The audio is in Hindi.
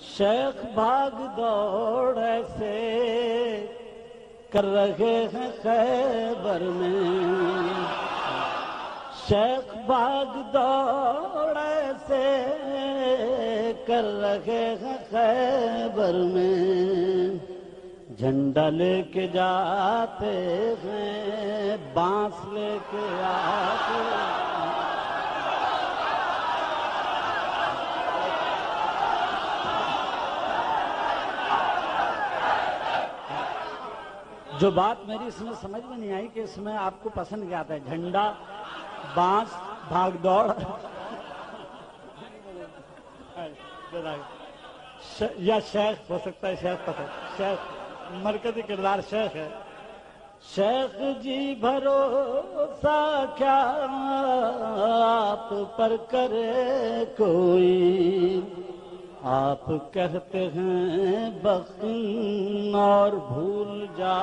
शेख भाग दौड़ ऐसे कर रहे हैं खैबर में। शेख भाग दौड़ ऐसे कर रहे हैं खैबर में। झंडा लेके जाते हैं, बाँस लेके आते जो बात मेरी इसमें समझ में नहीं आई कि इसमें आपको पसंद क्या आता है? झंडा बाँस भाग दौड़ या शेख हो सकता है शेख पसंद शेख मरकजी किरदार शेख है। शेख जी भरोसा क्या आप पर करे कोई? आप कहते हैं बखन और भूल जा